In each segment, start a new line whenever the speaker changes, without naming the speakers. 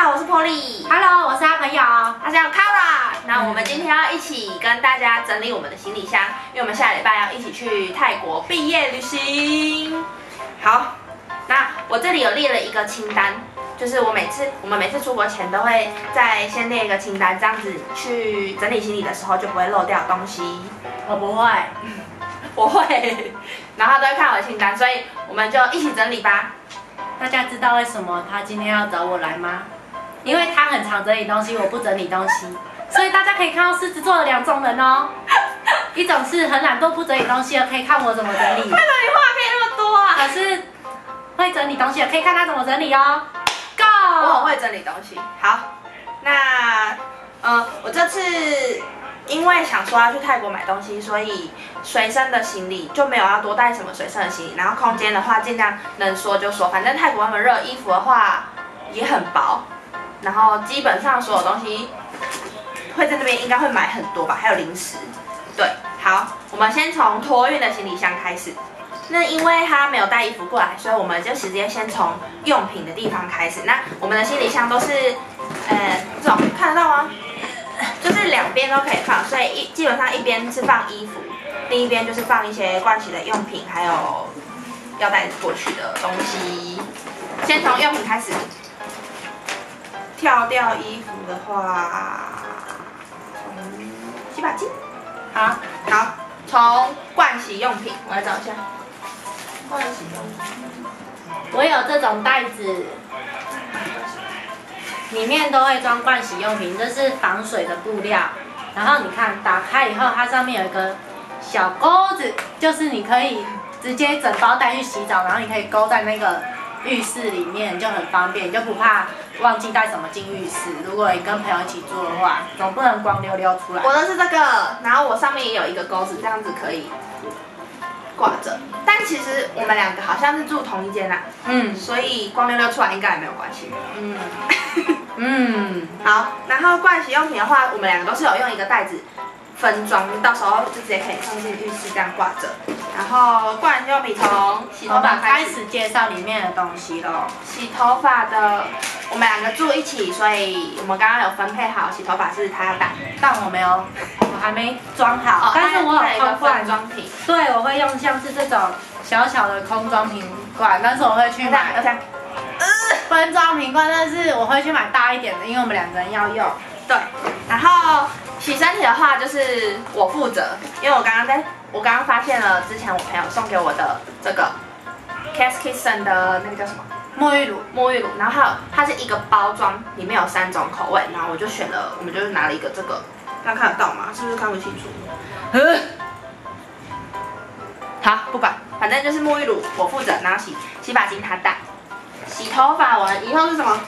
好，我是 Polly。
Hello，我是他朋友。
他叫 Kara。那我们今天要一起跟大家整理我们的行李箱，因为我们下礼拜要一起去泰国毕业旅行。好，那我这里有列了一个清单，就是我每次我们每次出国前都会再先列一个清单，这样子去整理行李的时候就不会漏掉东西。
我不会，
我会，然后都会看我的清单，所以我们就一起整理吧。
大家知道为什么他今天要找我来吗？因为他很常整理东西，我不整理东西，所以大家可以看到狮子座的两种人哦。一种是很懒惰不整理东西的，可以看我怎么整理；
为什么你画面那么多啊？
可是会整理东西的，可以看他怎么整理哦。Go！
我很会整理东西。好，那呃，我这次因为想说要去泰国买东西，所以随身的行李就没有要多带什么随身的行李。然后空间的话，尽量能说就说，反正泰国那么热，衣服的话也很薄。然后基本上所有东西会在那边应该会买很多吧，还有零食。对，好，我们先从托运的行李箱开始。那因为他没有带衣服过来，所以我们就直接先从用品的地方开始。那我们的行李箱都是，呃，这种看得到吗？就是两边都可以放，所以一基本上一边是放衣服，另一边就是放一些盥洗的用品，还有要带过去的东西。先从用品开始，跳掉衣服的话，从洗发精。
好，
好，从盥洗用品，我来找一下。盥洗用品，
我有这种袋子，里面都会装盥洗用品，这是防水的布料。然后你看，打开以后，它上面有一个小钩子，就是你可以直接整包带去洗澡，然后你可以勾在那个浴室里面，就很方便，你就不怕忘记带什么进浴室。如果你跟朋友一起住的话，总不能光溜溜出来。
我的是这个，然后我上面也有一个钩子，这样子可以挂着。但其实我们两个好像是住同一间啦，
嗯
所以光溜溜出来应该也没有关系。
嗯 嗯，
好，然后盥洗用品的话，我们两个都是有用一个袋子分装，到时候就直接可以放进浴室这样挂着。然后盥洗用品从洗头
我
发开始，
介绍里面的东西喽。
洗头发的，我们两个住一起，所以我们刚刚有分配好，洗头发是他带。
但我没有，我还没装好，
哦
但是我有
它一个
空罐
分装瓶，
对，我会用像是这种小小的空装瓶罐，但是我会去买。分装瓶罐，但是我会去买大一点的，因为我们两个人要用。
对，然后洗身体的话就是我负责，因为我刚刚在，我刚刚发现了之前我朋友送给我的这个 c a s k i s s e n 的那个叫什么
沐浴乳，
沐浴乳，然后还有它是一个包装，里面有三种口味，然后我就选了，我们就是拿了一个这个，大家看得到吗？是不是看不清楚？好，不管，反正就是沐浴乳我负责，然后洗洗发精他带。洗头发我以后是什么？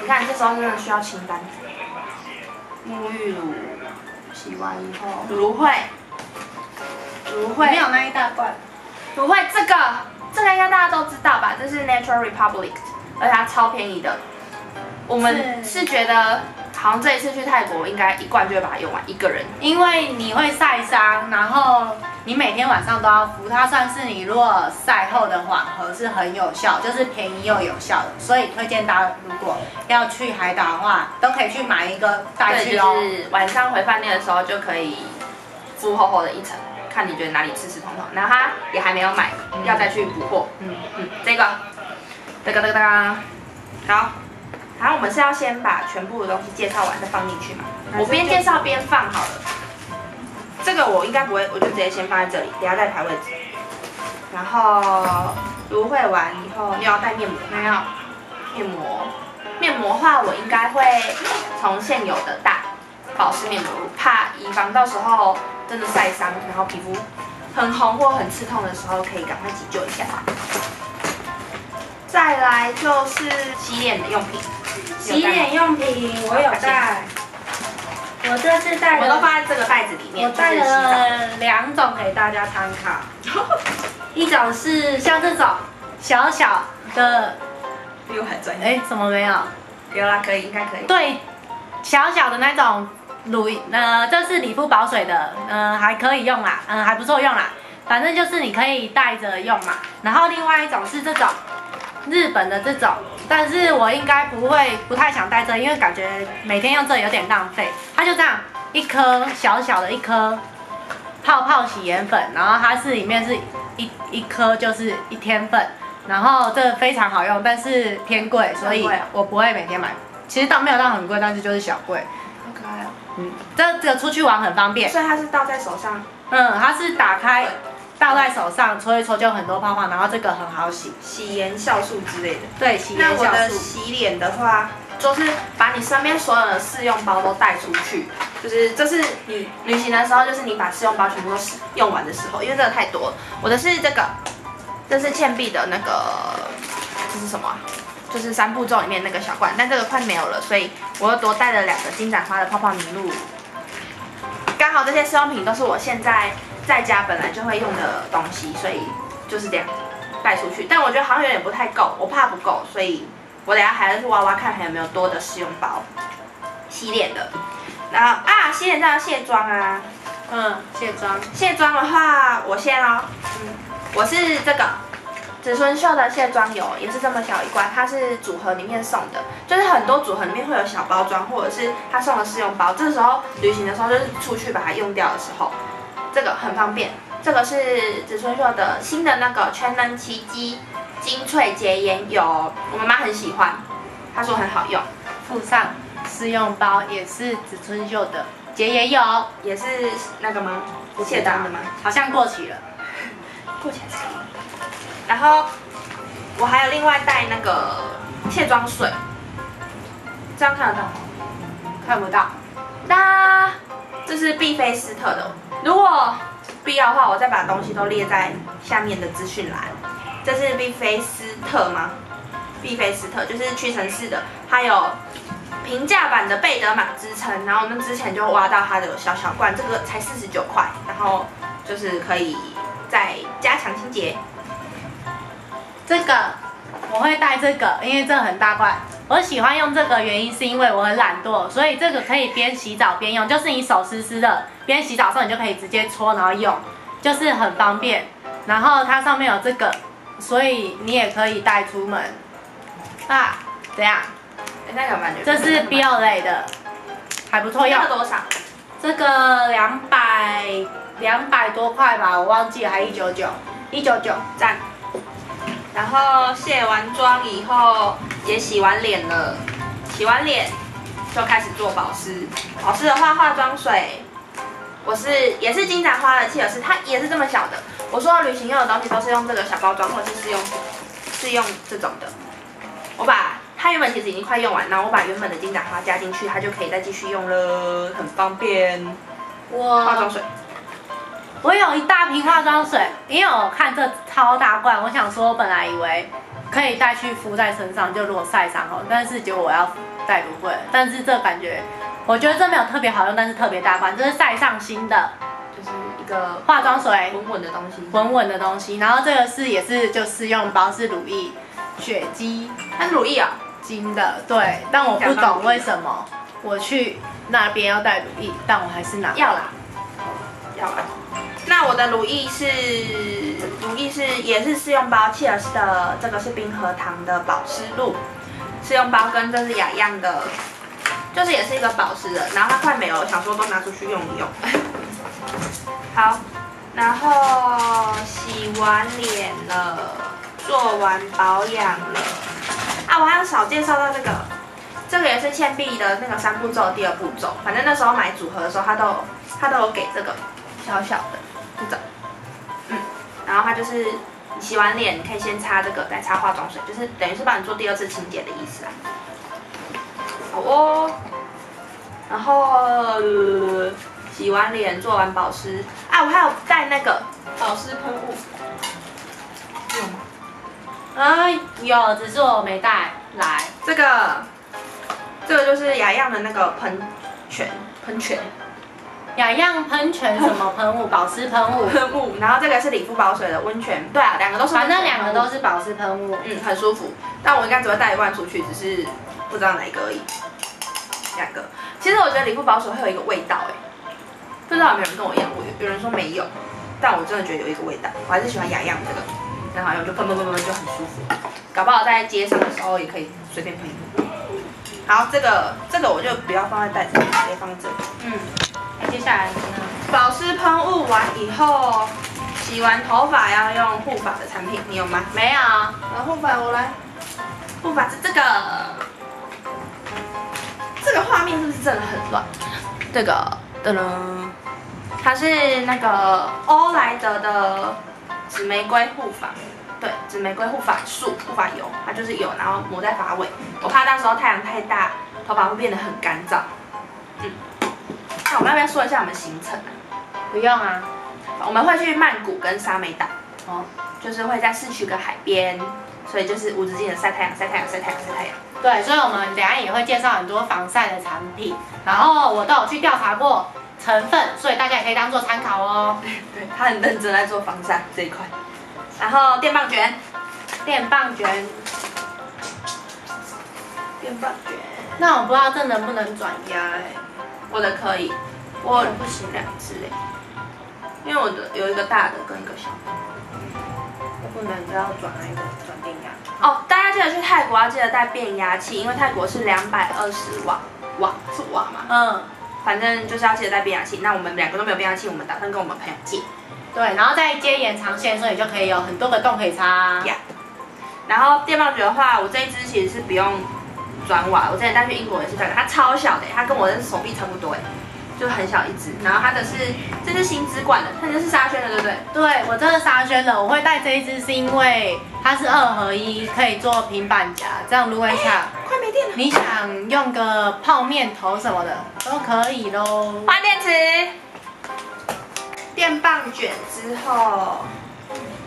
你看这时候真的需要清单。沐浴乳洗完以后，芦荟，芦荟
没有那一大罐。
芦荟这个这个应该大家都知道吧？这是 Natural Republic，而且它超便宜的。我们
是
是觉得好像这一次去泰国应该一罐就会把它用完，一个人。
因为你会晒伤，然后你每天晚上都要敷，它算是你如果晒后的缓和是很有效，就是便宜又有效的，所以推荐大家如果要去海岛的话，都可以去买一个带，去哦。
就是晚上回饭店的时候就可以敷厚厚的一层，看你觉得哪里刺刺痛痛。然后它也还没有买，要再去补货。
嗯，
嗯，这个，这个这个这个，好。然后我们是要先把全部的东西介绍完再放进去嘛？我边介绍边放好了。这个我应该不会，我就直接先放在这里，等下再排位置。然后芦荟完以后，你要带面膜没有？面膜，面膜的话我应该会从现有的带保湿面膜，怕以防到时候真的晒伤，然后皮肤很红或很刺痛的时候，可以赶快急救一下。再来就是洗脸的用品，
洗脸用品我有带，我这次带
我都，放在这个袋子里面，
我带。了两种给大家参考，一种是像这种小小的，
比我还专业。
哎，怎么没有？
有啦，可以，应该可以。
对，小小的那种乳，呃，这是理肤保水的，呃，还可以用啦，嗯、还不错用啦。反正就是你可以带着用嘛。然后另外一种是这种日本的这种但是我应该不会不太想带这，因为感觉每天用这有点浪费。它就这样一颗小小的一颗泡泡洗颜粉，然后它是里面是一一颗就是一天份，然后这个非常好用，但是偏贵，所以我不会每天买。其实倒没有到很贵，但是就是小贵。
好可爱哦。
嗯，这这个出去玩很方便。
所以它是倒在手上，
嗯，它是打开倒在手上搓一搓就很多泡泡，然后这个很好洗。
洗颜酵素之类的。
对，洗
那我的。洗脸的话，就是把你身边所有的试用包都带出去，就是这是你旅行的时候，就是你把试用包全部都使用完的时候，因为这个太多了。我的是这个，这是倩碧的那个，这是什么啊、就是三步骤里面那个小罐，但这个快没有了，所以我又多带了两个金盏花的泡泡麋鹿。刚好这些试用品都是我现在在家本来就会用的东西，所以就是这样带出去。但我觉得好像有点不太够，我怕不够，所以我等下还要去挖挖看还有没有多的试用包，洗脸的。然后啊，洗脸这样卸妆啊，
嗯，卸妆。
卸妆的话我先哦，嗯，我是这个植村秀的卸妆油，也是这么小一罐，它是组合里面送的，就是很多组合里面会有小包装，或者是他送的试用包，这时候旅行的时候就是出去把它用掉的时候，这个很方便。这个是植村秀的新的那个全能奇迹精粹洁颜油，我妈妈很喜欢，她说很好用，
附上试用包也是植村秀的洁颜油，
也是那个吗？卸妆的吗？
好像过期了。
过起来才用。然后我还有另外带那个卸妆水，这样看得到吗？
看不到。
那这是必菲斯特的，如果必要的话，我再把东西都列在下面的资讯栏。这是必菲斯特吗？必菲斯特就是屈臣氏的，它有平价版的贝德玛支撑，然后我们之前就挖到它的小小罐，这个才四十九块，然后就是可以再加强清洁。
这个我会带这个，因为这很大罐。我喜欢用这个原因是因为我很懒惰，所以这个可以边洗澡边用，就是你手湿湿的，边洗澡的时候你就可以直接搓然后用，就是很方便。然后它上面有这个，所以你也可以带出门。啊，怎样？
哎那个感觉
这是 b i 类的，还不错用
那。个多少？
这个两百两百多块吧，我忘记了，还一九九，一九九。
赞。然后卸完妆以后也洗完脸了，洗完脸就开始做保湿。保湿的话，化妆水我是也是金盏花的契尔是，它也是这么小的。我说旅行用的东西都是用这个小包装或者是用是用这种的。我把它原本其实已经快用完，然后我把原本的金盏花加进去，它就可以再继续用了，很方便。化妆水。
我有一大瓶化妆水，因为我看这超大罐，我想说，我本来以为可以带去敷在身上，就如果晒伤后，但是结果我要带不会。但是这感觉，我觉得这没有特别好用，但是特别大罐，这是晒上新的
就是一个
化妆水，
稳稳的东西。
稳稳的东西。然后这个是也是就试用包是乳液雪肌
它是乳液啊、
金的，对，但我不懂为什么我去那边要带乳液，但我还是拿
要啦，要啦。那我的乳液是乳液是也是试用包，契尔斯的这个是冰河堂的保湿露试用包，跟这是雅漾的，就是也是一个保湿的，然后它快没了，我想说都拿出去用一用。好，然后洗完脸了，做完保养了，啊，我还有少介绍到这个。这个也是倩碧的那个三步骤第二步骤，反正那时候买组合的时候，它都它都有给这个小小的这种，嗯，然后它就是你洗完脸，你可以先擦这个，再擦化妆水，就是等于是帮你做第二次清洁的意思啊。好哦，然后、呃洗完脸做完保湿啊，我还有带那个保湿喷雾，有吗？
哎，有，只是我没带来。
这个这个就是雅漾的那个喷泉喷泉。
雅漾喷泉什么喷雾？保湿喷雾。
喷雾，然后这个是理肤保水的温泉，对啊，两个都是
反正两个都是保湿喷雾。
嗯很舒服，但我应该只会带一罐出去，只是不知道哪一个而已。两个，其实我觉得理肤保水会有一个味道哎，不知道有没有人跟我一样，我有有人说没有，但我真的觉得有一个味道，我还是喜欢雅漾这个，很好用，就喷喷喷喷喷就很舒服，搞不好在街上的时候也可以随便喷一喷。好，这个这个我就不要放在袋子里，直接放这里。
嗯，那接下来呢？
保湿喷雾完以后，洗完头发要用护发的产品，你有吗？
没有，
然后护发我来，护发是这个，这个画面是不是真的很乱？这个噔噔，它是那个欧莱德的紫玫瑰护发，对，紫玫瑰护发素护发油，它就是油，然后抹在发尾。我怕到时候太阳太大，头发会变得很干燥。嗯，那我们要不要说一下我们行程啊？
不用啊。
我们会去曼谷跟沙美岛，
哦，
就是会在市区跟海边，所以就是无止境的晒太阳、晒太阳、晒太阳、晒太阳。
对，所以我们等一下也会介绍很多防晒的产品，然后我都有去调查过成分，所以大家也可以当做参考哦。
对他很认真在做防晒这一块。然后电棒卷，
电棒卷，
电棒卷，
那我不知道这能不能转压哎、
我的可以，我
不行
两只嘞，因为我的有一个大的跟一个小的。
我不能就要转那个转电压。
哦，大家记得去泰国要记得带变压器，因为泰国是两百二十瓦，瓦是瓦嘛？
嗯，
反正就是要记得带变压器。那我们两个都没有变压器，我们打算跟我们朋友借。
对，然后再接延长线，所以就可以有很多个洞可以插。
呀然后电棒卷的话，我这一支其实是不用转瓦，我之前带去英国也是这样，它超小的，它跟我的手臂差不多哎，就很小一只。然后它的是这是新支管的，它就是沙宣的，对不对？
对我真的沙宣的，我会带这一支是因为它是二合一，可以做平板夹，这样如果你想
快没电了，
你想用个泡面头什么的都可以喽。
换电池。电棒卷之后，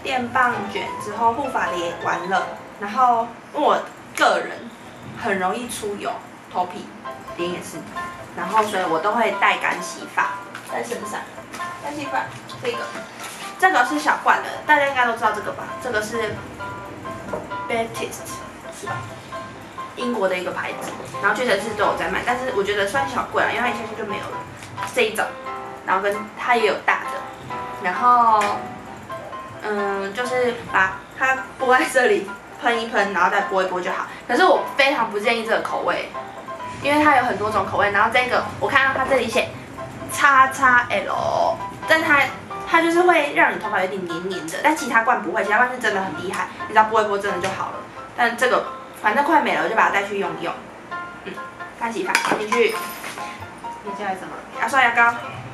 电棒卷之后护发连完了，然后我个人很容易出油，头皮脸也是，然后所以我都会带干洗发在身上。干洗发这个，这个是小罐的，大家应该都知道这个吧？这个是 Batiste 是吧？英国的一个牌子，然后屈臣氏都有在卖，但是我觉得算小贵了，因为它一下去就没有了。这一种，然后跟它也有大的，然后嗯，就是把它拨在这里喷一喷，然后再拨一拨就好。可是我非常不建议这个口味，因为它有很多种口味。然后这个我看到它这里写叉叉 L，但它它就是会让你头发有点黏黏的，但其他罐不会，其他罐是真的很厉害，你只要拨一拨真的就好了。但这个反正快没了，我就把它带去用一用。嗯，干洗发放进去，
接下来什么？
牙刷牙膏。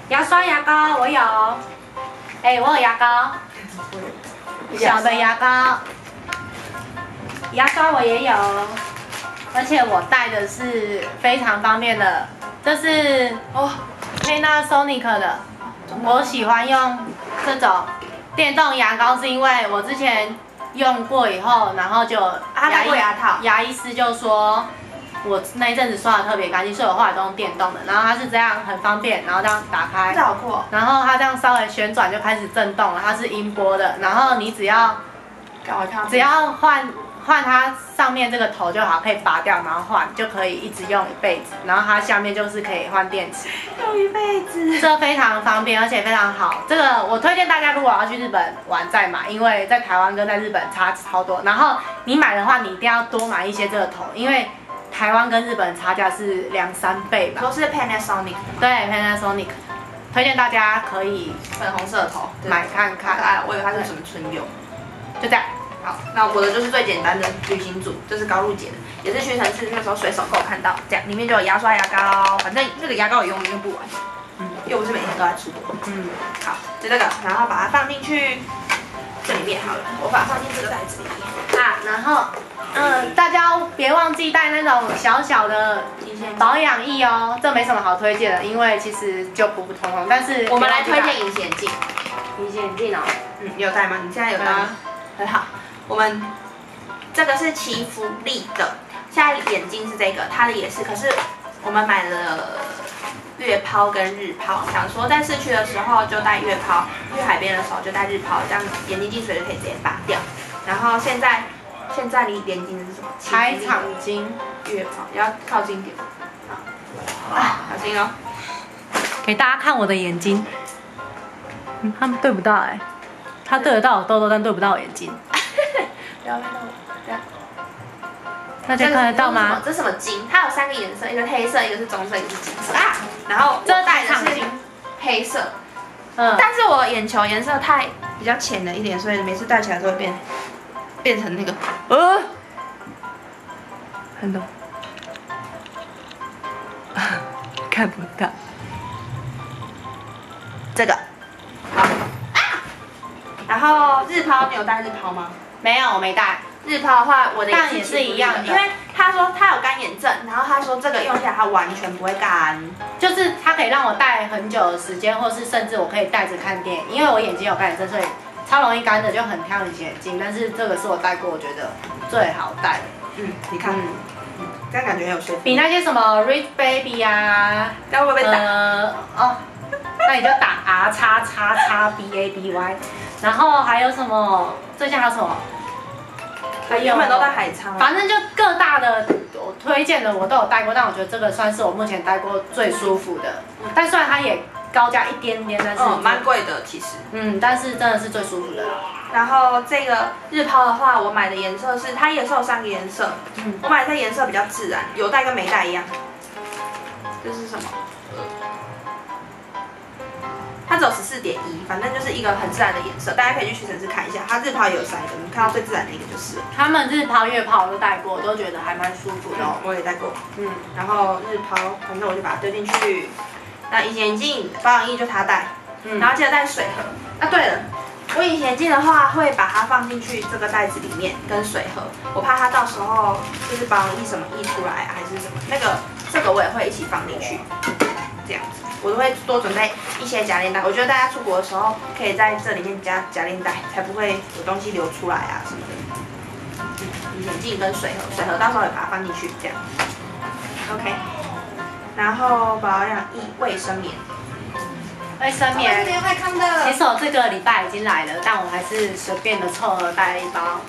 牙刷、牙膏我有，哎、我有牙膏，小的牙膏，牙刷我也有，而且我带的是非常方便的，这是
哦
，Panasonic 的，我喜欢用这种电动牙膏，是因为我之前用过以后，然后就
牙牙套
牙医师就说。我那一阵子刷的特别干净，所以我后来都用电动的。然后它是这样很方便，然后这样打开
这，好酷哦！
然后它这样稍微旋转就开始震动了，它是音波的。然后你只要只要换换它上面这个头就好，可以拔掉，然后换就可以一直用一辈子。然后它下面就是可以换电池，
用一辈子。
这非常方便，而且非常好。这个我推荐大家，如果要去日本玩再买，因为在台湾跟在日本差超多。然后你买的话，你一定要多买一些这个头，因为台湾跟日本差价是两三倍吧。
都是 Panasonic
对，Panasonic，推荐大家可以
粉红色的头，
买看看，
太可爱了，我以为它是什么唇釉。
就这样。
好，那我的就是最简单的旅行组，这是高露洁的，也是屈臣氏那时候随手购看到，这样里面就有牙刷、牙膏，反正这个牙膏也用用不完，嗯，又不是每天都在出国。
嗯，
好，就这个，然后把它放进去这里面好了，我把它放进这个袋子里面。
啊，然后，嗯，大家别忘记带那种小小的保养液哦，这没什么好推荐的，因为其实就普普通通，但是
我们来推荐隐形眼镜，
隐形眼镜哦。
嗯，你有戴吗？你现在有戴吗
啊？
很好，我们这个是祈福利的，现在眼镜是这个，它的也是，可是我们买了月抛跟日抛，想说在市区的时候就戴月抛，去海边的时候就戴日抛，这样眼睛进水就可以直接拔掉。然后现在现在离眼睛的是什么？祈福
开
利
场金，
月抛，要靠近一点。好，啊，小心哦。
给大家看我的眼睛，嗯，他们对不到哎、他对得到我痘痘，但对不到我眼睛。大家看得到吗？
这是什么金？它有三个颜色，一个黑色，一个是棕色，一个是金色啊。然后
这
戴的是
金
黑色，
嗯，
但是我眼球颜色太比较浅了一点，所以每次戴起来都会变变成那个呃，很懂，看不到这个好啊。然后日抛，你有戴日抛吗？
没有，我没戴。
日抛的话，我的
但也
也
是一样的
因为他说他有干眼症，然后他说这个用起来它完全不会干。
就是它可以让我戴很久的时间，或是甚至我可以戴着看电影，因为我眼睛有干眼症，所以超容易干的，就很挑隐形眼睛。但是这个是我戴过，我觉得最好戴的。
嗯，你看，
嗯，
这样感觉很有说服。
比那些什么 Rich Baby 啊，
这样会不会被打？
呃，哦，那你就打 R 叉叉叉 B A B Y，然后还有什么？最近还有什么？还有
原本都在海昌啊。
反正就各大的我推荐的我都有戴过，但我觉得这个算是我目前戴过最舒服的。但虽然它也高价一点点，但是
嗯，蛮贵的其实。
嗯，但是真的是最舒服的啦。
然后这个日抛的话，我买的颜色是它也是有三个颜色，
嗯，
我买的这颜色比较自然，有戴跟没戴一样。这是什么？它只有十四点一，反正就是一个很自然的颜色，大家可以去屈臣氏看一下。它日抛也有塞的，你们看到最自然的一个就是。
他们日抛、月抛我都戴过，我都觉得还蛮舒服的哦。
我也戴过。
嗯，
然后日抛，反正我就把它丢进去。那隐形眼镜保养液就它戴，
嗯
然后记得带水盒。啊，对了，我隐形眼镜的话会把它放进去这个袋子里面跟水盒，我怕它到时候就是保养液什么溢出来啊，还是什么，那个这个我也会一起放进去，这样子。我都会多准备一些夹链袋，我觉得大家出国的时候可以在这里面加夹链袋，才不会有东西流出来啊什么的。嗯，眼镜跟水盒，水盒到时候也把它放进去，这样。OK。然后保养液、卫生棉，
卫生棉。
棉快康
其
的。
实我这个礼拜已经来了，但我还是随便的凑合带了一包。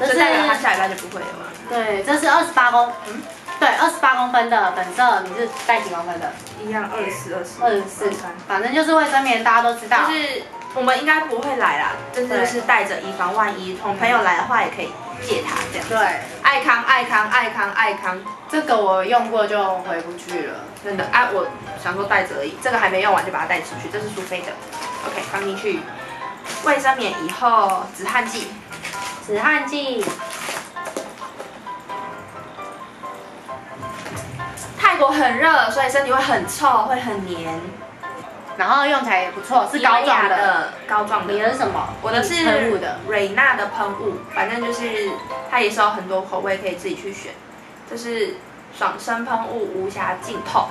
这
就是代表他下礼拜就不会有了。
对，这是二十八公，嗯，对，二十八公分的粉色，你是带几公分的？
一样二十四、二十
二十四，反正就是卫生棉，大家都知道。
就是我们应该不会来啦，但是就是带着以防万一，从朋友来的话也可以借它这样。
对，
爱康爱康爱康爱康，
这个我用过就回不去了。
真的啊，我想说带着而已，这个还没用完就把它带出去，这是苏菲的。OK，放进去。卫生棉以后止汗剂，
止汗剂，
泰国很热，所以身体会很臭，会很黏。
然后用起来也不错，是高壮的。
的，高壮的
你。的是什么？
我的是
喷雾的。
瑞娜的喷雾，反正就是它也是有很多口味可以自己去选，就是爽身喷雾无瑕净透，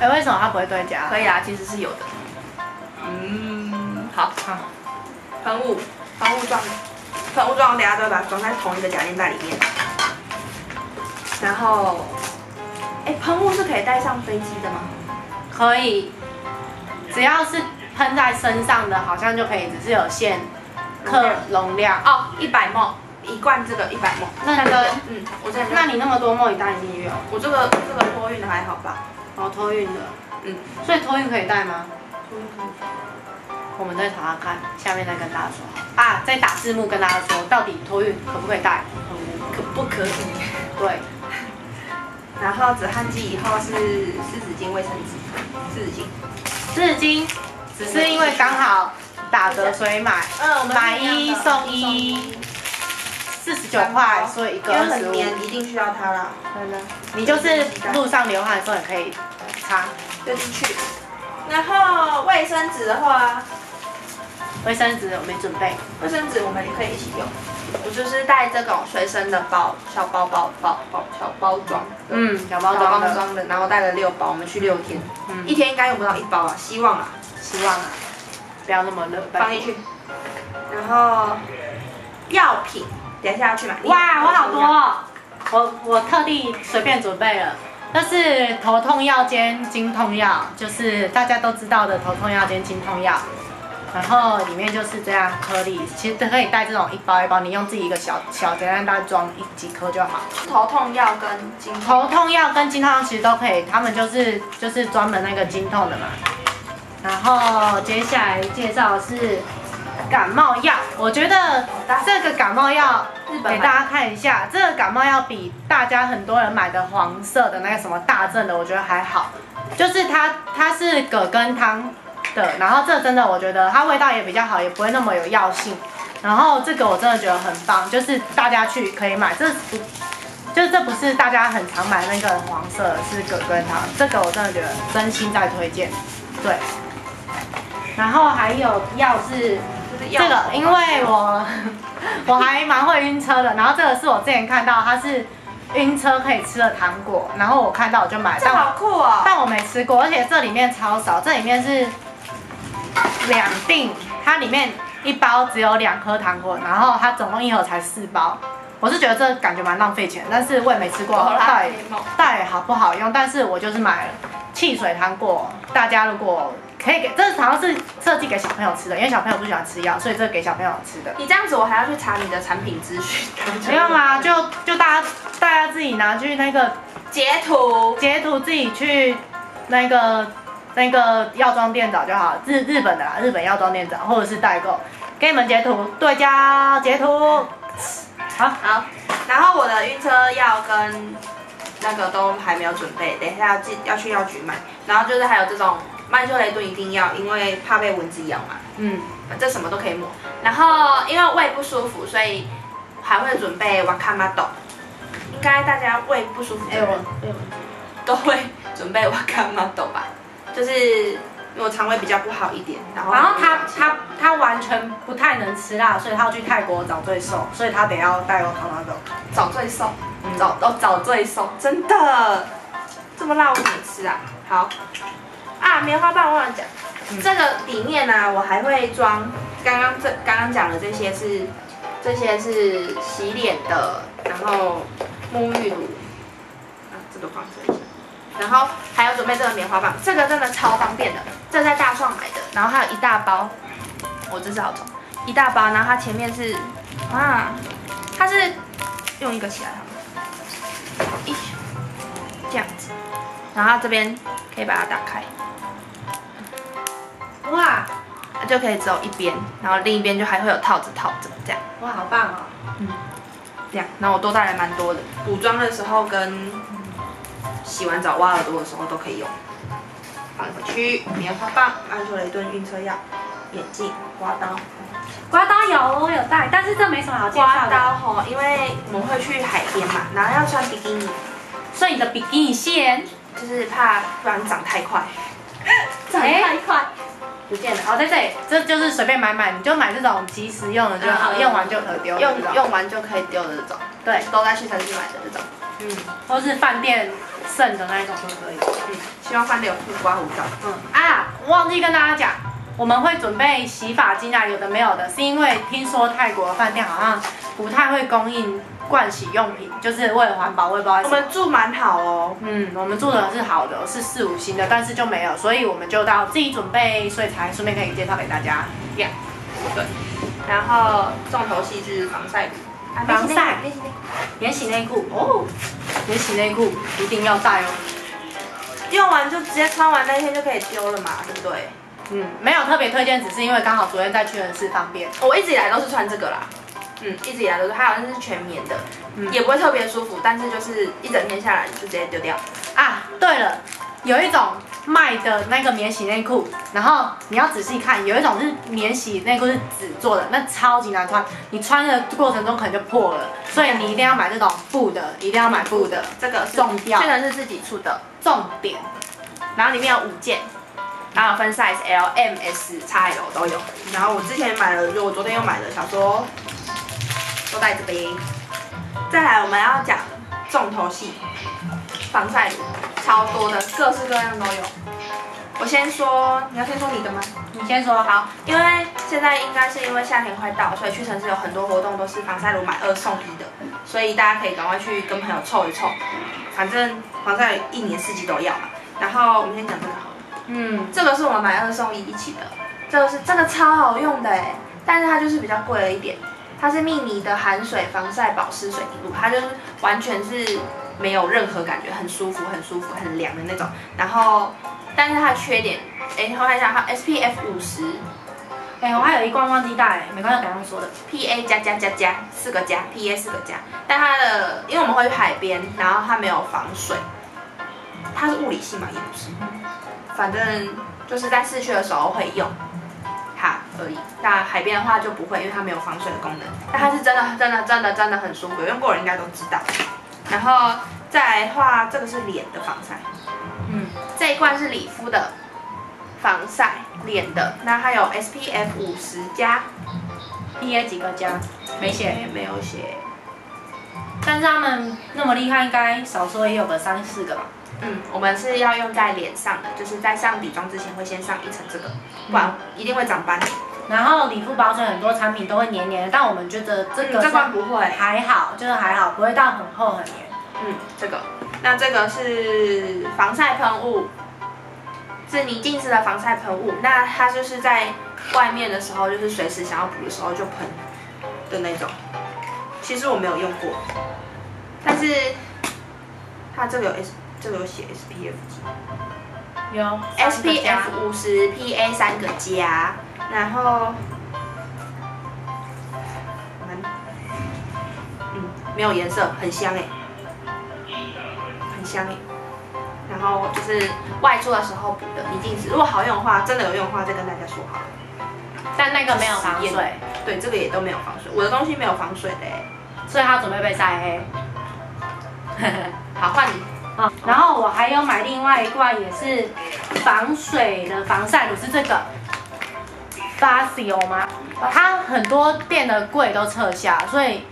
哎，为什么它不会对加？
可以啊，其实是有的。嗯，好，
好，
喷雾，喷雾状，喷雾状，我等下都会把它装在同一个夹链袋里面。然后，哎，喷雾是可以带上飞机的吗？
可以，只要是喷在身上的，好像就可以，只是有限克容量。
哦，一百梦，一罐这个一百梦。
那个？
嗯，我真的，
那你那么多梦，你当然进去用。
我这个这个托运的还好吧？
哦，托运的，
嗯，
所以托运可以带吗？
托运可以
我们再查查看，下面再跟大家说啊，再打字幕跟大家说，到底托运可不可以带？
可不可以？
对，
然后止汗剂以后是湿纸巾、卫生纸、湿纸巾。
湿纸巾只是因为刚好打折，所以买
嗯，我们
买一送一，四十九块，所以一个
因为
二十五。
一定需要它啦。
真的，你就是路上流汗的时候也可以擦。
就进去。然后卫生纸的话，
卫生纸我没准备，
卫生纸我们也可以一起用。我就是带这种随身的包，小包包包包小包装，
嗯，小包
小
装
装的，然后带了六包，我们去六天，
嗯。
一天应该用不到一包啊，希望啊，
希望啊，不要那么热，
放进去。然后药品，等一下要去买。
哇，我好多、哦，我我特地随便准备了，那是头痛药兼经痛药，就是大家都知道的头痛药兼经痛药。然后里面就是这样颗粒，其实可以带这种一包一包，你用自己一个小小夹链袋装一几颗就好。
头痛药跟经痛，
头痛药跟经痛药其实都可以，他们就是就是专门那个经痛的嘛。然后接下来介绍的是感冒药，我觉得这个感冒药给大家看一下，这个感冒药比大家很多人买的黄色的那个什么大正的，我觉得还好，就是它它是葛根汤的，然后这真的我觉得它味道也比较好，也不会那么有药性。然后这个我真的觉得很棒，就是大家去可以买，这不就是这不是大家很常买那个黄色的，是葛根汤，这个我真的觉得真心在推荐，对。然后还有药是这个，因为我我还蛮会晕车的，然后这个是我之前看到它是晕车可以吃的糖果，然后我看到我就买，
这好酷哦！
但我没吃过，而且这里面超少，这里面是两锭，它里面一包只有两颗糖果，然后它总共一盒才四包。我是觉得这感觉蛮浪费钱，但是我也没吃过，
哆啦
到底到底好不好用？但是我就是买了汽水糖果，大家如果可以给，这好像是设计给小朋友吃的，因为小朋友不喜欢吃药，所以这给小朋友吃的。
你这样子，我还要去查你的产品资讯。
不用啊，就就大家大家自己拿去那个
截图。
截图自己去那个那个药妆店找就好，日日本的啦，日本药妆店找，或者是代购，给你们截图，对焦截图。好，
好，然后我的晕车药跟那个都还没有准备，等一下要进要去药局买。然后就是还有这种曼秀雷敦一定要，因为怕被蚊子咬嘛，
嗯，
这什么都可以抹。然后因为胃不舒服，所以还会准备瓦卡玛豆。应该大家胃不舒服的
哎
人
我，
都会准备瓦卡玛豆吧，就是因为我肠胃比较不好一点，然后
然后他他他完全不太能吃辣，所以他要去泰国找罪受，所以他得要带我康纳豆。
找最瘦，
嗯
找都找罪受，真的这么辣我怎么吃啊？好啊，棉花棒忘了讲，
嗯
这个里面呢、我还会装刚刚这刚刚讲的这些是这些是洗脸的，然后沐浴乳，啊，这个放这里。然后还有准备这个棉花棒，这个真的超方便的，这在大创买的，然后还有一大包，我这是好重，一大包，然后它前面是啊，它是用一个起来？一这样子，然后它这边可以把它打开，
哇
它就可以只有一边，然后另一边就还会有套子套着这样。
哇，好棒哦！
这样，然后我多带来蛮多的，补妆的时候跟洗完澡挖耳朵的时候都可以用。放回去，棉花棒、曼秀雷顿晕车药、眼镜、刮刀。
刮刀有我有带，但是这没什么好介绍
刮
的。
刀吼，因为我们会去海边嘛，然后要穿比基尼，
所以你的比基尼线
就是怕不然长太快，长
哎
太快。
不见了，哦，在这里，这就是随便买买，你就买这种即时用的就好，
嗯
用完就可丢的
用。用完就可以丢的这种，
对，
都在屈臣氏买的这种。
嗯，或是饭店剩的那一种都可以。
嗯，希望饭店有附刮胡膏。
嗯啊，忘记跟大家讲，我们会准备洗发精啊，有的没有的，是因为听说泰国的饭店好像不太会供应盥洗用品，就是为了环保，我也不知道为
我。们住蛮好哦，
嗯，我们住的是好的，是四五星的，但是就没有，所以我们就到自己准备，所以才顺便可以介绍给大家。
对。然后重头戏是防晒
防晒免洗内裤哦，免洗内裤一定要带哦。
用完就直接穿完那一天就可以丢了嘛，对不对？
嗯，没有特别推荐，只是因为刚好昨天在屈臣氏方便。
我一直以来都是穿这个啦，嗯，一直以来都是，它好像是全棉的，
嗯
也不会特别舒服，但是就是一整天下来就直接丢掉。
啊，对了，有一种卖的那个免洗内裤，然后你要仔细看，有一种是免洗内裤是纸做的，那超级难穿，你穿的过程中可能就破了，所以你一定要买这种布的，一定要买布的。
这个是
重要
确实是自己出的，
重点，
然后里面有五件，然后分 size L、M、S、x L 都有。然后我之前买了，就我昨天又买了，想说都带这边。再来我们要讲重头戏，防晒乳，超多的，各式各样都有。我先说，你要先说你的吗？
你先说。
好，因为现在应该是因为夏天快到，所以屈臣氏有很多活动都是防晒乳买二送一的，所以大家可以赶快去跟朋友凑一凑，反正防晒乳一年四季都要嘛。然后我们先讲这个好了，
嗯，
这个是我买二送一一起的，这个是这个超好用的哎，但是它就是比较贵了一点，它是蜜妮的含水防晒保湿水凝露，它就是完全是没有任何感觉，很舒服、很舒服、很凉的那种。然后，但是它的缺点，哎，我看一下，它 SPF 五十，
哎、我还有一罐忘记带，没关系，我刚刚说的。
P A 加加加加四个加 P A 四个加，但它的因为我们会去海边，然后它没有防水，它是物理性嘛也不是，反正就是在市区的时候会用它而已。那海边的话就不会，因为它没有防水的功能。但它是真的真的真的真的很舒服，有用过的人应该都知道。然后再来的话，这个是脸的防晒，
嗯，
这一罐是理肤的防晒脸的，那还有 S P F 五十加。
PA 几个加？没写。
也没有写。
但是他们那么厉害，应该少说也有个三四个吧。
嗯，我们是要用在脸上的，就是在上底妆之前会先上一层这个，不然一定会长斑。
然后理肤保水很多产品都会黏黏的，但我们觉得这个
嗯这罐不会。
还好，就是还好，不会到很厚很黏。
嗯，这个，那这个是防晒喷雾，是宁静式的防晒喷雾。那它就是在外面的时候，就是随时想要补的时候就喷的那种。其实我没有用过，但是它这个有 S，这个有写 SPF 几。
有
SPF 五十 PA 三个加，然后，蛮，嗯，没有颜色，很香哎，很香哎。然后就是外出的时候补的，一定是如果好用的话，真的有用的话再跟大家说好了。
但那个没有防水，
对，这个也都没有防水，我的东西没有防水的哎。
所以它准备被晒黑。
好，换你。
啊，然后我还有买另外一罐也是防水的防晒乳，是这个 Facio 吗？它很多店的柜都撤下，所以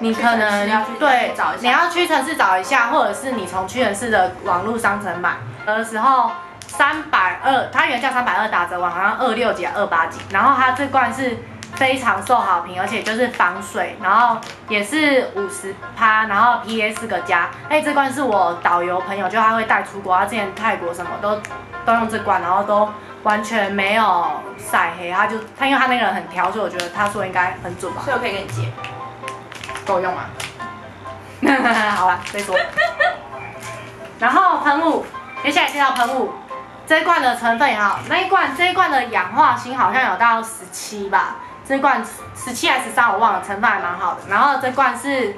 你可能
要去
对
找一下
你要屈臣氏找一下，或者是你从屈臣氏的网络商城买。有的时候三百二，它原价三百二打折完好像二六几、二八几，然后它这罐是非常受好评，而且就是防水，然后也是五十趴，然后 PA 四个加。哎，这罐是我导游朋友，就他会带出国，他之前泰国什么都都用这罐，然后都完全没有晒黑。他就他因为他那个人很挑，所以我觉得他说应该很准吧，
所以我可以跟你借。
够用啊。好吧，再说。然后喷雾，接下来介绍喷雾。这一罐的成分也好，那一罐这一罐的氧化锌好像有到十七吧，这一罐十七还是十三我忘了，成分还蛮好的。然后这罐是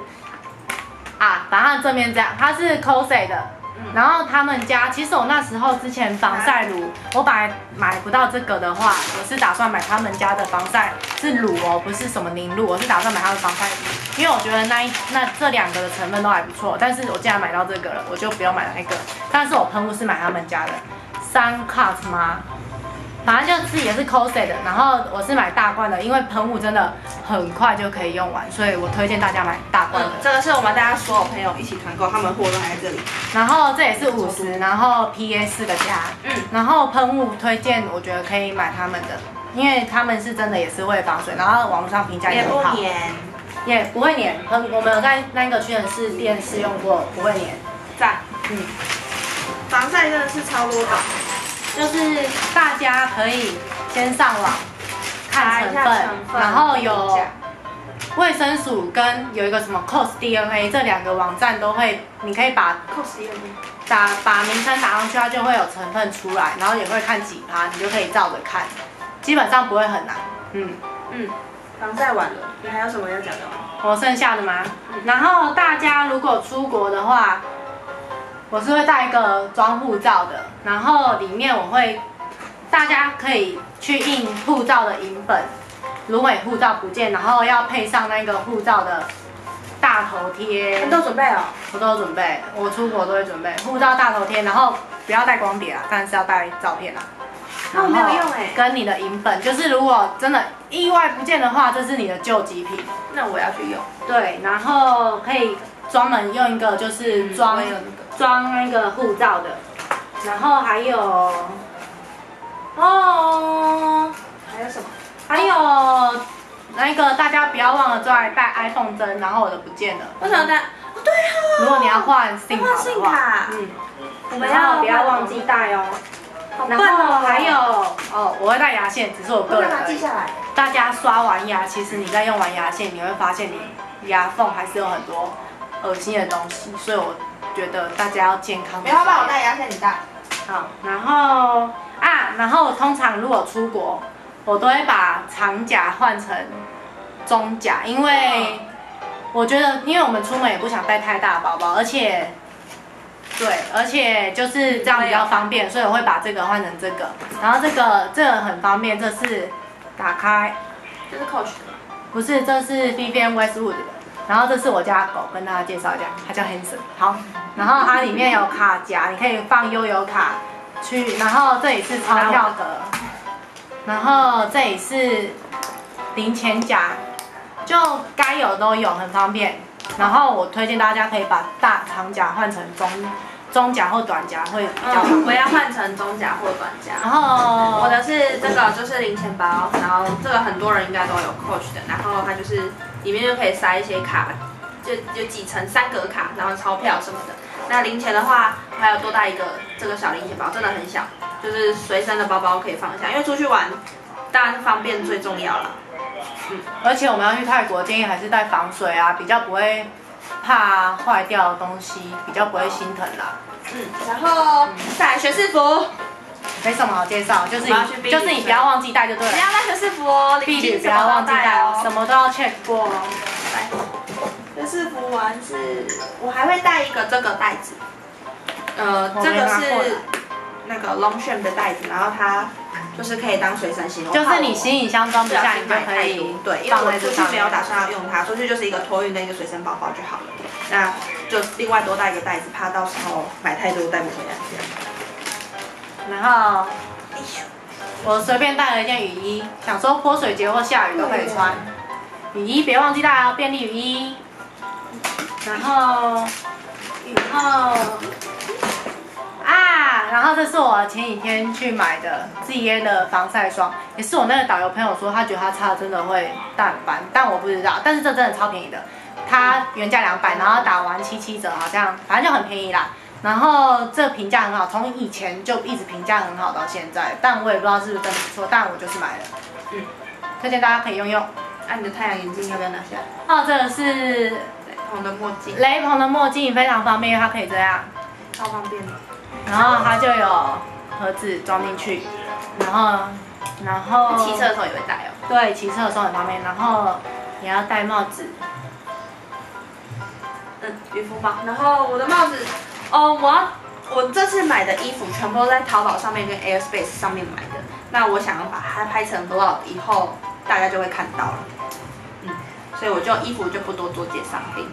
啊，反正正面这样，它是 Cosay 的。然后他们家，其实我那时候之前防晒乳，我本来买不到这个的话，我是打算买他们家的防晒是乳哦，不是什么凝露，我是打算买他的防晒乳，因为我觉得那一那这两个的成分都还不错。但是我既然买到这个了，我就不用买那个。但是我喷雾是买他们家的三 cut 吗？反正就是也是 Cosay 的，然后我是买大罐的，因为喷雾真的很快就可以用完，所以我推荐大家买大罐的。
嗯，这个是我们大家所有朋友一起团购，他们货都还在这里。
然后这也是五十，然后 PA 四个加，
嗯，
然后喷雾推荐，我觉得可以买他们的，因为他们是真的也是会防水，然后网络上评价也
也不
很好，
黏，
也不会粘。喷我们有在那个屈臣氏店试用过，不会粘。
赞。
嗯，
防晒真的是超多的，
就是大家可以先上网看成分然后有卫生署跟有一个什么 COS DNA 这两个网站都会，你可以把
cos DNA
打把名称打上去，它就会有成分出来，然后也会看几趴，你就可以照着看，基本上不会很难。嗯，
嗯，防晒完了，你还有什么要讲的吗？
我剩下的吗？然后大家如果出国的话，我是会带一个装护照的，然后里面我会，大家可以去印护照的影本，如果你护照不见，然后要配上那个护照的大头贴
你，都准备了？
我都有准备，我出国都会准备护照大头贴，然后不要带光碟啊，但是要带照片啊。
那我没有用哎
跟你的影本，就是如果真的意外不见的话，这是你的救急品。
那我要去用。
对，然后可以专门用一个就是装。装那个护照的，然后还有哦，
还有什么？
还有那个大家不要忘了再带 iPhone 针，然后我的不见了。
为什么带？哦，对哦。
如果你要换 SIM 卡的话，
卡
嗯，
我
们要不要忘记带哦。然
好笨哦。
后还有哦，我会带牙线，只是我
我
个人
记下来。
大家刷完牙，其实你在用完牙线，你会发现你牙缝还是有很多恶心的东西，所以我觉得大家要健康。
不要帮我带牙线，你带。
好，然后啊，然后通常如果出国，我都会把长甲换成中甲，因为我觉得，因为我们出门也不想带太大的包包，而且，对，而且就是这样比较方便，所以我会把这个换成这个。然后这个这个很方便，这是打开，
这是 Coach 的吗？
不是，这是 Vivienne Westwood 的。然后这是我家的狗，跟大家介绍一下，它叫 Hanson。好，然后它里面有卡夹，你可以放悠游卡去，然后这里是钞票的，然后这里是零钱夹，就该有都有，很方便。然后我推荐大家可以把大长夹换成中中夹或短夹，会比较好
嗯，我。要换成中夹或短夹。
然后
我的是这个，就是零钱包，然后这个很多人应该都有 Coach 的，然后它就是里面就可以塞一些卡，就有几层三格卡，然后钞票什么的。那零钱的话，还有多带一个这个小零钱包，真的很小，就是随身的包包可以放下，因为出去玩当然是方便最重要了。
而且我们要去泰国，建议还是带防水啊，比较不会怕坏掉的东西，比较不会心疼啦。
嗯，然后再来学士服，
没什么好介绍，就是你就是你不要忘记带就对了。
不要带学士服哦，
避旅
礼金
不要忘记带哦，什
么
么都要 check 过哦。
来，学士服完是，我还会带一个这个袋子，呃，这个是那个 Longchamp 的袋子，然后它就是可以当随身行李，
就是你行李箱装不下，你就可以，
对，因为
放
我出去。没有打算要用它，出去就是一个托运的一个随身包包就好了。那就另外多带一个袋子，怕到时候买太多带不回来这样。
然后我随便带了一件雨衣，想说泼水节或下雨都可以穿。雨衣别忘记带哦，便利雨衣。然后，然后啊，然后这是我前几天去买的 ZA 的防晒霜，也是我那个导游朋友说他觉得他擦了真的会淡斑，但我不知道，但是这真的超便宜的，它原价两百，然后打完七七折，好像反正就很便宜啦。然后这评价很好，从以前就一直评价很好到现在，但我也不知道是不是真的不错，但我就是买了，
嗯，
推荐大家可以用用。
啊，你的太阳眼镜要不要拿下来？
哦，这个是
对，红的墨镜，
雷朋的墨镜，非常方便，因为它可以这样，
超方便的。
然后它就有盒子装进去，然后然后
骑车的时候也会戴哦。
对，骑车的时候很方便，然后也要戴帽子，
嗯，渔夫帽。然后我的帽子，哦，我要我这次买的衣服全部都在淘宝上面跟 Airspace 上面买的。那我想要把它拍成 vlog 以后，大家就会看到了。嗯，所以我就衣服就不多做介绍，给你。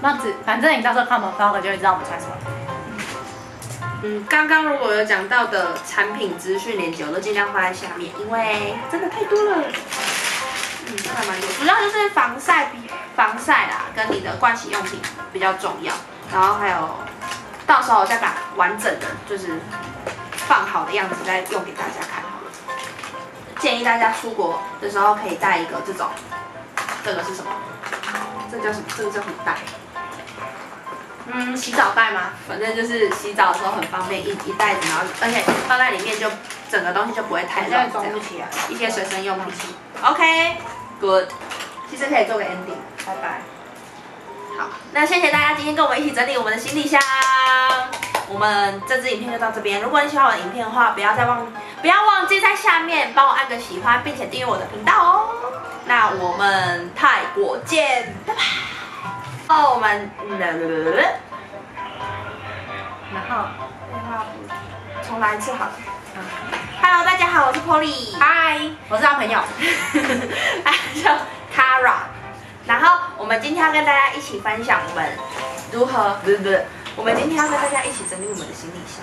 帽子，反正你到时候看我们 vlog 就会知道我们穿什么。
嗯，刚刚如果有讲到的产品资讯链接，我都尽量放在下面，因为真的太多了。嗯，真的蛮多，主要就是防晒比防晒啦，跟你的盥洗用品比较重要。然后还有，到时候再把完整的就是放好的样子再用给大家看好了。建议大家出国的时候可以带一个这种，这个是什么？这叫什么？这个叫什么袋？嗯，洗澡袋吗？反正就是洗澡的时候很方便，一一袋子，然后而且放在里面就整个东西就不会太
现在
乱，这样
装不起来。
一些随身用品。OK，good，其实可以做个 ending，拜拜。好，那谢谢大家今天跟我们一起整理我们的行李箱。我们这支影片就到这边。如果你喜欢我的影片的话，不要再忘不要忘记在下面帮我按个喜欢，并且订阅我的频道哦。那我们泰国见，拜拜。哦，我们
然后，
重来一次好了。Hello，大家好，我是 Polly。
嗨，我是他朋友。
啊，叫 Kara。然后我们今天要跟大家一起分享我们如何，不是不是，我们今天要跟大家一起整理我们的行李箱。